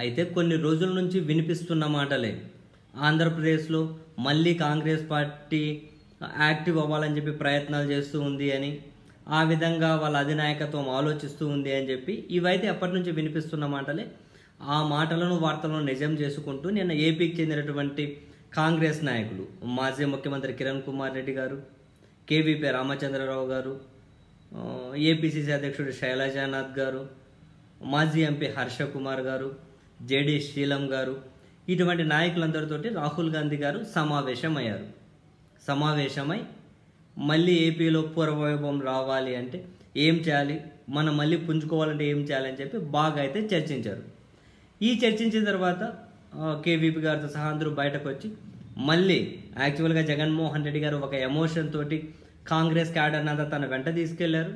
అయితే కొన్ని రోజుల నుంచి వినిపిస్తున్న మాటలే. ఆంధ్రప్రదేశ్లో మళ్ళీ కాంగ్రెస్ పార్టీ యాక్టివ్ అవ్వాలని చెప్పి ప్రయత్నాలు చేస్తూ ఉంది అని ఆ విధంగా వాళ్ళ అధినాయకత్వం ఆలోచిస్తూ ఉంది అని చెప్పి ఇవైతే ఎప్పటి నుంచి వినిపిస్తున్న మాటలే. ఆ మాటలను వార్తలను నిజం చేసుకుంటూ నిన్న ఏపీకి చెందినటువంటి కాంగ్రెస్ నాయకులు మాజీ ముఖ్యమంత్రి కిరణ్ కుమార్ రెడ్డి గారు కేవీపీ రామచంద్రరావు గారు ఏపీసీసీ అధ్యక్షుడు శైలజానాథ్ గారు మాజీ ఎంపీ హర్ష కుమార్ గారు జేడి శీలం గారు ఇటువంటి నాయకులందరితోటి రాహుల్ గాంధీ గారు సమావేశమయ్యారు. సమావేశమై మళ్ళీ ఏపీలో పూర్వవైభవం రావాలి అంటే ఏం చేయాలి? మనం మళ్ళీ పుంజుకోవాలంటే ఏం చేయాలని చెప్పి బాగా అయితే చర్చించారు. ఈ చర్చించిన తర్వాత కేవీపీ గారితో సహా అందరూ బయటకు వచ్చి మళ్ళీ యాక్చువల్గా జగన్మోహన్ రెడ్డి గారు ఒక ఎమోషన్ తోటి కాంగ్రెస్ క్యాడర్ని అంతా తన వెంట తీసుకెళ్ళారు.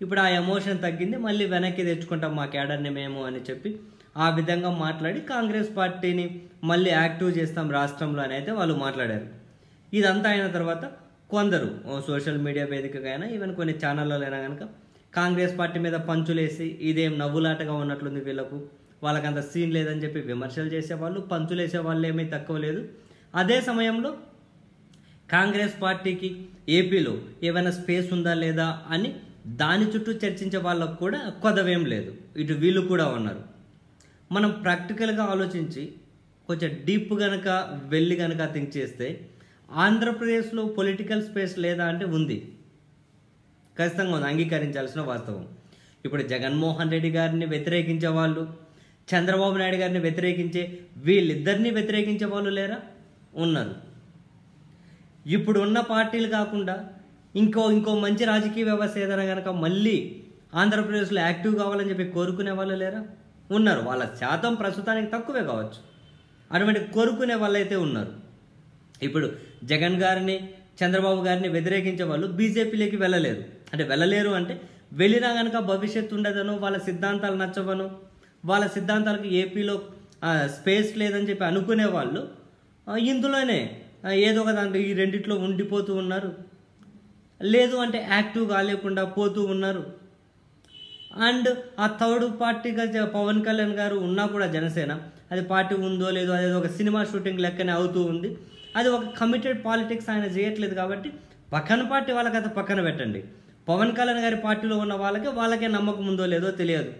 ఇప్పుడు ఆ ఎమోషన్ తగ్గింది మళ్ళీ వెనక్కి తెచ్చుకుంటాం మా క్యాడర్ని మేము అని చెప్పి ఆ విధంగా మాట్లాడి కాంగ్రెస్ పార్టీని మళ్ళీ యాక్టివ్ చేస్తాం రాష్ట్రంలో అని అయితే వాళ్ళు మాట్లాడారు. ఇదంతా అయిన తర్వాత కొందరు సోషల్ మీడియా వేదికగా అయినా ఈవెన్ కొన్ని ఛానళ్ళలో అయినా కనుక కాంగ్రెస్ పార్టీ మీద పంచులేసి ఇదేం నవ్వులాటగా ఉన్నట్లుంది వీళ్ళకు వాళ్ళకంత సీన్ లేదని చెప్పి విమర్శలు చేసేవాళ్ళు పంచులేసే వాళ్ళు ఏమీ తక్కువ లేదు. అదే సమయంలో కాంగ్రెస్ పార్టీకి ఏపీలో ఏమైనా స్పేస్ ఉందా లేదా అని దాని చుట్టూ చర్చించే వాళ్ళకు కూడా కొదవేం లేదు. ఇటు వీళ్ళు కూడా ఉన్నారు. మనం ప్రాక్టికల్గా ఆలోచించి కొంచెం డీప్ గనక వెళ్ళి గనక థింక్ చేస్తే ఆంధ్రప్రదేశ్లో పొలిటికల్ స్పేస్ లేదా అంటే ఉంది. ఖచ్చితంగా ఉంది అంగీకరించాల్సిన వాస్తవం. ఇప్పుడు జగన్మోహన్ రెడ్డి గారిని వ్యతిరేకించే వాళ్ళు చంద్రబాబు నాయుడు గారిని వ్యతిరేకించే వీళ్ళిద్దరిని వ్యతిరేకించే వాళ్ళు లేరా? ఉన్నారు. ఇప్పుడు ఉన్న పార్టీలు కాకుండా ఇంకో ఇంకో మంచి రాజకీయ వ్యవస్థ ఏదైనా కనుక మళ్ళీ ఆంధ్రప్రదేశ్లో యాక్టివ్ కావాలని చెప్పి కోరుకునే వాళ్ళు లేరా? ఉన్నారు. వాళ్ళ శాతం ప్రస్తుతానికి తక్కువే కావచ్చు. అటువంటి కోరుకునే వాళ్ళైతే ఉన్నారు. ఇప్పుడు జగన్ గారిని చంద్రబాబు గారిని వ్యతిరేకించే వాళ్ళు బీజేపీలోకి వెళ్ళలేరు అంటే వెళ్ళలేరు అంటే వెళ్ళినా కనుక భవిష్యత్తు ఉండదనో వాళ్ళ సిద్ధాంతాలు నచ్చవను వాళ్ళ సిద్ధాంతాలకు ఏపీలో స్పేస్ లేదని చెప్పి అనుకునే వాళ్ళు ఇందులోనే ఏదో ఒక దాంట్లో ఈ రెండిట్లో ఉండిపోతూ ఉన్నారు. లేదు అంటే యాక్టివ్ కాలేకుండా పోతూ ఉన్నారు. అండ్ ఆ థర్డ్ పార్టీగా పవన్ కళ్యాణ్ గారు ఉన్నా కూడా జనసేన. అది పార్టీ ఉందో లేదో అదేదో ఒక సినిమా షూటింగ్ లెక్కనే అవుతూ ఉంది. అది ఒక కమిటెడ్ పాలిటిక్స్ ఆయన చేయట్లేదు కాబట్టి పక్కన పార్టీ వాళ్ళకి పక్కన పెట్టండి. పవన్ కళ్యాణ్ గారి పార్టీలో ఉన్న వాళ్ళకి వాళ్ళకే నమ్మకం ఉందో లేదో తెలియదు.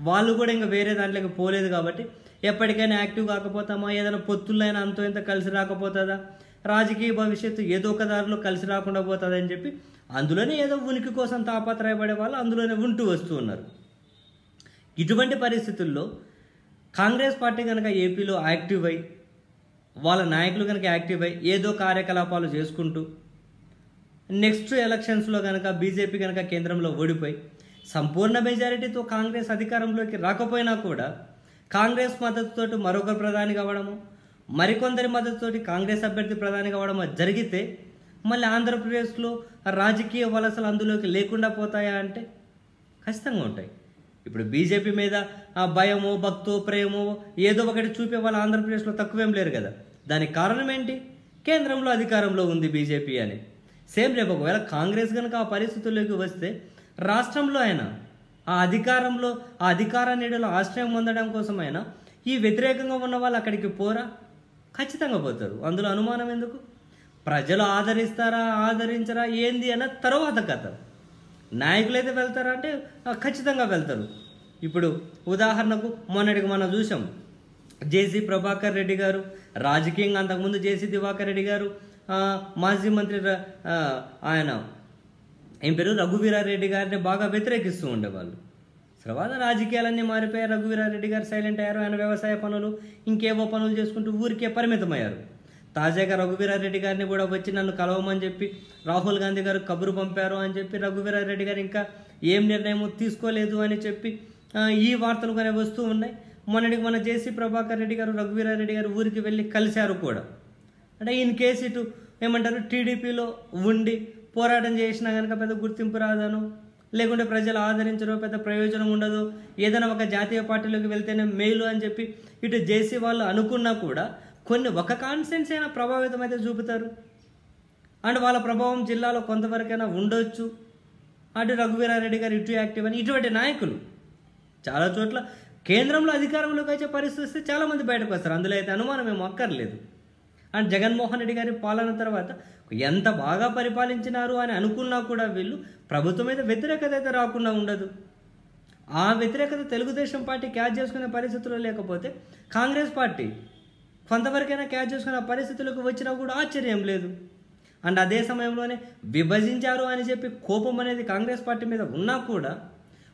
వాళ్ళు కూడా ఇంకా వేరే దాంట్లోకి పోలేదు కాబట్టి ఎప్పటికైనా యాక్టివ్ కాకపోతామా? ఏదైనా పొత్తులైనా అంతో ఇంత కలిసి రాకపోతుందా? రాజకీయ భవిష్యత్తు ఏదో ఒక దారిలో కలిసి రాకుండా పోతుందని చెప్పి అందులోనే ఏదో ఉనికి కోసం తాపత్రయపడే వాళ్ళు అందులోనే ఉంటూ వస్తూ ఉన్నారు. ఇటువంటి పరిస్థితుల్లో కాంగ్రెస్ పార్టీ కనుక ఏపీలో యాక్టివ్ అయి వాళ్ళ నాయకులు కనుక యాక్టివ్ అయి ఏదో కార్యకలాపాలు చేసుకుంటూ నెక్స్ట్ ఎలక్షన్స్లో కనుక బీజేపీ కనుక కేంద్రంలో ఓడిపోయి సంపూర్ణ మెజారిటీతో కాంగ్రెస్ అధికారంలోకి రాకపోయినా కూడా కాంగ్రెస్ మద్దతుతో మరొక ప్రధాని కావడము మరికొందరి మద్దతుతోటి కాంగ్రెస్ అభ్యర్థి ప్రధాని కావడం జరిగితే మళ్ళీ ఆంధ్రప్రదేశ్లో రాజకీయ వలసలు అందులోకి లేకుండా పోతాయా అంటే ఖచ్చితంగా ఉంటాయి. ఇప్పుడు బీజేపీ మీద ఆ భయమో భక్తో ప్రేమో ఏదో ఒకటి చూపే వాళ్ళు ఆంధ్రప్రదేశ్లో తక్కువేం లేరు కదా. దానికి కారణం ఏంటి? కేంద్రంలో అధికారంలో ఉంది బీజేపీ అని. సేమ్ రేపు ఒకవేళ కాంగ్రెస్ కనుక ఆ పరిస్థితుల్లోకి వస్తే రాష్ట్రంలో అయినా ఆ అధికారంలో ఆ అధికార నీడలో ఆశ్రయం పొందడం కోసమైనా ఈ వ్యతిరేకంగా ఉన్న వాళ్ళు అక్కడికి పోరా? ఖచ్చితంగా పోతారు. అందులో అనుమానం ఎందుకు? ప్రజలు ఆదరిస్తారా ఆదరించరా ఏంది అన్న తర్వాత కథ. నాయకులైతే వెళ్తారా అంటే ఖచ్చితంగా వెళ్తారు. ఇప్పుడు ఉదాహరణకు మొన్నటికి మనం చూసాం జేసీ ప్రభాకర్ రెడ్డి గారు రాజకీయంగా అంతకుముందు జేసీ దివాకర్ రెడ్డి గారు మాజీ మంత్రి ఆయన ఏం పేరు? రఘువీరారెడ్డి గారిని బాగా వ్యతిరేకిస్తూ ఉండేవాళ్ళు. తర్వాత రాజకీయాలన్నీ మారిపోయాయి. రఘువీరారెడ్డి గారు సైలెంట్ అయ్యారు. ఆయన వ్యవసాయ పనులు ఇంకేవో పనులు చేసుకుంటూ ఊరికే పరిమితమయ్యారు. తాజాగా రఘువీరారెడ్డి గారిని కూడా వచ్చి నన్ను కలవమని చెప్పి రాహుల్ గాంధీ గారు కబురు పంపారు అని చెప్పి రఘువీరారెడ్డి గారు ఇంకా ఏం నిర్ణయం తీసుకోలేదు అని చెప్పి ఈ వార్తలు కూడా వస్తూ ఉన్నాయి. మొన్నటికి మన జేసీ ప్రభాకర్ రెడ్డి గారు రఘువీరారెడ్డి గారు ఊరికి వెళ్ళి కలిశారు కూడా. అంటే ఇన్ కేసు ఇటు ఏమంటారు టీడీపీలో ఉండి పోరాటం చేసినా కనుక పెద్ద గుర్తింపు రాదను లేకుంటే ప్రజలు ఆదరించరు పెద్ద ప్రయోజనం ఉండదు. ఏదైనా ఒక జాతీయ పార్టీలోకి వెళ్తేనే మేలు అని చెప్పి ఇటు జేసీ వాళ్ళు అనుకున్నా కూడా కొన్ని ఒక కాన్సెన్స్ అయినా ప్రభావితం అయితే చూపుతారు. అండ్ వాళ్ళ ప్రభావం జిల్లాలో కొంతవరకైనా ఉండొచ్చు. అటు రఘువీరారెడ్డి గారు ఇటు యాక్టివ్ అని ఇటువంటి నాయకులు చాలా చోట్ల కేంద్రంలో అధికారంలోకి వచ్చే పరిస్థితి వస్తే చాలామంది బయటకు వస్తారు. అందులో అయితే అనుమానం ఏమో అక్కర్లేదు. అండ్ జగన్మోహన్ రెడ్డి గారి పాలన తర్వాత ఎంత బాగా పరిపాలించినారు అని అనుకున్నా కూడా వీళ్ళు ప్రభుత్వం మీద వ్యతిరేకత అయితే రాకుండా ఉండదు. ఆ వ్యతిరేకత తెలుగుదేశం పార్టీ క్యాచ్ చేసుకునే పరిస్థితుల్లో లేకపోతే కాంగ్రెస్ పార్టీ కొంతవరకైనా క్యాచ్ చేసుకునే పరిస్థితులకు వచ్చినా కూడా ఆశ్చర్యం లేదు. అండ్ అదే సమయంలోనే విభజించారు అని చెప్పి కోపం అనేది కాంగ్రెస్ పార్టీ మీద ఉన్నా కూడా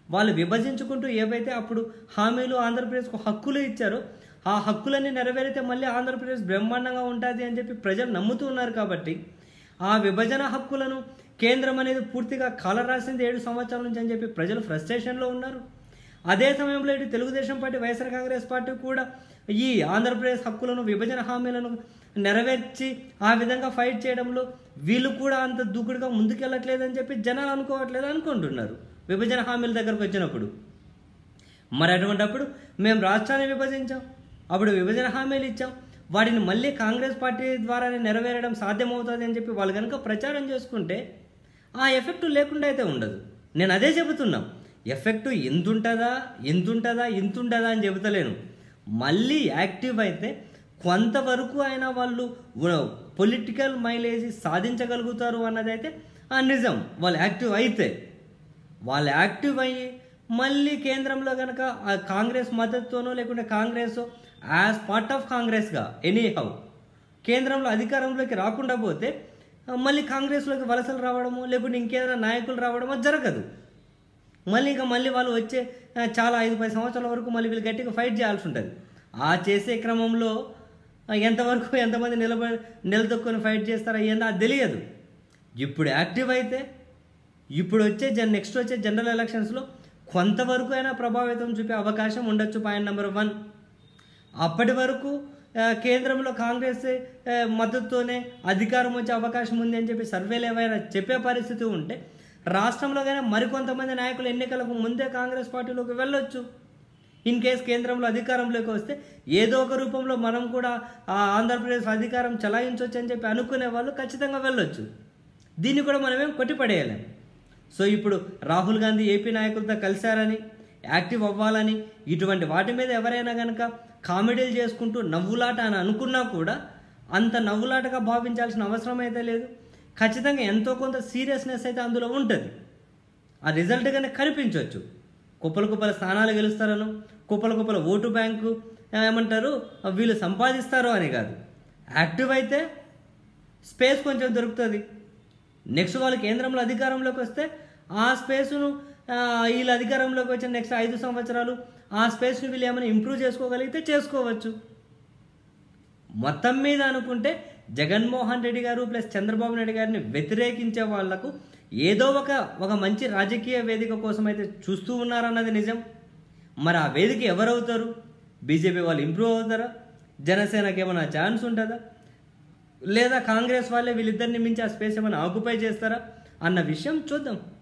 వాళ్ళు విభజించుకుంటూ ఏవైతే అప్పుడు హామీలు ఆంధ్రప్రదేశ్కు హక్కులు ఇచ్చారో ఆ హక్కులన్నీ నెరవేరితే మళ్ళీ ఆంధ్రప్రదేశ్ బ్రహ్మాండంగా ఉంటుంది అని చెప్పి ప్రజలు నమ్ముతూ ఉన్నారు కాబట్టి ఆ విభజన హక్కులను కేంద్రం అనేది పూర్తిగా కాలరాసింది ఏడు సంవత్సరాల నుంచి అని చెప్పి ప్రజలు ఫ్రస్ట్రేషన్లో ఉన్నారు. అదే సమయంలో ఇటు Telugu Desam party YSR Congress party కూడా ఈ ఆంధ్రప్రదేశ్ హక్కులను విభజన హామీలను నెరవేర్చి ఆ విధంగా ఫైట్ చేయడంలో వీళ్ళు కూడా అంత దూకుడుగా ముందుకెళ్ళట్లేదని చెప్పి జనాలు అనుకోవట్లేదు అనుకుంటున్నారు. విభజన హామీల దగ్గరకు వచ్చినప్పుడు. మరి అటువంటప్పుడు మేము రాష్ట్రాన్ని విభజించాం. అప్పుడు విభజన హామీలు ఇచ్చాం. వాటిని మళ్ళీ కాంగ్రెస్ పార్టీ ద్వారానే నెరవేరడం సాధ్యమవుతుంది అని చెప్పి వాళ్ళు కనుక ప్రచారం చేసుకుంటే ఆ ఎఫెక్ట్ లేకుండా అయితే ఉండదు. నేను అదే చెబుతున్నా. ఎఫెక్ట్ ఎంతుంటుందా ఎంతుంటుందా ఎంతుంటుందా అని చెబుతలేను. మళ్ళీ యాక్టివ్ అయితే కొంతవరకు అయినా వాళ్ళు పొలిటికల్ మైలేజ్ సాధించగలుగుతారు అన్నదైతే ఆ నిజం. వాళ్ళు యాక్టివ్ అయితే. వాళ్ళు యాక్టివ్ అయ్యి మళ్ళీ కేంద్రంలో కనుక ఆ కాంగ్రెస్ మద్దతుతోనో లేకుంటే కాంగ్రెస్ యాజ్ పార్ట్ ఆఫ్ కాంగ్రెస్గా ఎనీ హౌ కేంద్రంలో అధికారంలోకి రాకుండా పోతే మళ్ళీ కాంగ్రెస్లోకి వలసలు రావడము లేకుంటే ఇంకేదైనా నాయకులు రావడమో జరగదు. మళ్ళీ ఇంకా మళ్ళీ వాళ్ళు వచ్చే చాలా ఐదు పది సంవత్సరాల వరకు మళ్ళీ వీళ్ళు గట్టిగా ఫైట్ చేయాల్సి ఉంటుంది ఆ చేసే క్రమంలో ఎంతవరకు ఎంతమంది నిలబడి నిలదొక్కుని ఫైట్ చేస్తారో ఏందో అది తెలియదు. ఇప్పుడు యాక్టివ్ అయితే ఇప్పుడు వచ్చే జన్ నెక్స్ట్ వచ్చే జనరల్ ఎలక్షన్స్లో కొంతవరకు అయినా ప్రభావితం చూపే అవకాశం ఉండొచ్చు పాయింట్ నెంబర్ వన్ అప్పటి వరకు కేంద్రంలో కాంగ్రెస్ మద్దతుతోనే అధికారం వచ్చే అవకాశం ఉంది అని చెప్పి సర్వేలు ఏమైనా చెప్పే పరిస్థితి ఉంటే రాష్ట్రంలో కానీ మరికొంతమంది నాయకులు ఎన్నికలకు ముందే కాంగ్రెస్ పార్టీలోకి వెళ్ళొచ్చు. ఇన్ కేస్ కేంద్రంలో అధికారంలోకి వస్తే ఏదో ఒక రూపంలో మనం కూడా ఆ ఆంధ్రప్రదేశ్ అధికారం చలాయించవచ్చు అని చెప్పి అనుకునే వాళ్ళు ఖచ్చితంగా వెళ్ళొచ్చు. దీన్ని కూడా మనమేం కొట్టిపడేయలేం. సో ఇప్పుడు రాహుల్ గాంధీ ఏపీ నాయకులతో కలిశారని యాక్టివ్ అవ్వాలని ఇటువంటి వాటి మీద ఎవరైనా కనుక కామెడీలు చేసుకుంటూ నవ్వులాట అని అనుకున్నా కూడా అంత నవ్వులాటగా భావించాల్సిన అవసరం అయితే లేదు. ఖచ్చితంగా ఎంతో కొంత సీరియస్నెస్ అయితే అందులో ఉంటుంది. ఆ రిజల్ట్గానే కనిపించవచ్చు కుప్పల కుప్పల స్థానాలు గెలుస్తారను కుప్పల కుప్పల ఓటు బ్యాంకు ఏమంటారు వీళ్ళు సంపాదిస్తారు అని కాదు. యాక్టివ్ అయితే స్పేస్ కొంచెం దొరుకుతుంది. నెక్స్ట్ వాళ్ళు కేంద్రంలో అధికారంలోకి వస్తే ఆ స్పేస్ను వీళ్ళు అధికారంలోకి వచ్చిన నెక్స్ట్ ఐదు సంవత్సరాలు ఆ స్పేస్ని వీళ్ళు ఏమైనా ఇంప్రూవ్ చేసుకోగలిగితే చేసుకోవచ్చు. మొత్తం మీద అనుకుంటే జగన్మోహన్ రెడ్డి గారు ప్లస్ చంద్రబాబు నాయుడు గారిని వ్యతిరేకించే వాళ్ళకు ఏదో ఒక ఒక మంచి రాజకీయ వేదిక కోసం అయితే చూస్తూ ఉన్నారన్నది నిజం. మరి ఆ వేదిక ఎవరవుతారు? బీజేపీ వాళ్ళు ఇంప్రూవ్ అవుతారా? జనసేనకి ఏమైనా ఛాన్స్ ఉంటుందా? లేదా కాంగ్రెస్ వాళ్ళే వీళ్ళిద్దరిని మించి ఆ స్పేస్ ఏమైనా ఆక్యుపై చేస్తారా? అన్న విషయం చూద్దాం.